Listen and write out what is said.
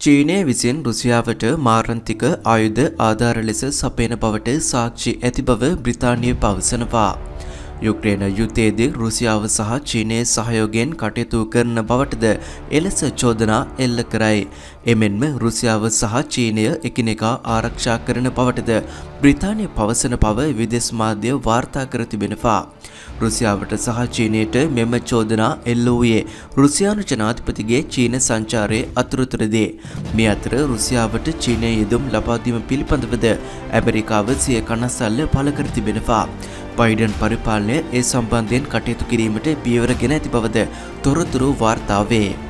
චීනය විසින් රුසියාවට මාරන්තික ආයුධ ආධාර ලෙස සපයන බවට සාක්ෂි ඇති බව බ්‍රිතාන්‍ය පවසනවා. යුක්්‍රේන යුතයේදී රුසියාව සහ චීනය සහයෝගෙන් කටයුතු කරන බවටද එලෙස චෝදනා එල්ල කරයි. එමෙන්ම රුසියාව සහ චීනය එකිනෙකා ආරක්ෂා කරන බවටද බ්‍රිතාන්‍ය පවසන පව විදෙස් මාධ්‍ය වාර්තා කර තිබෙනවා. රුසියාවට සහ චීනයට මෙම චෝදනා එල්ල වූයේ රුසියානු ජනාධිපතිගේ චීන සංචාරයේ අතුරුතරදී. මේ අතර රුසියාවට චීනය යෙදුම් ලබාදීම පිළිබඳවද ඇමරිකාව සිය කනස්සල්ල පළ කර තිබෙනවා. බයිඩන් පරිපාලනය ඒ සම්බන්ධයෙන් කටයුතු කිරීමට පියවර ගෙන ඇති බවද තොරතුරු වාර්තාවේ.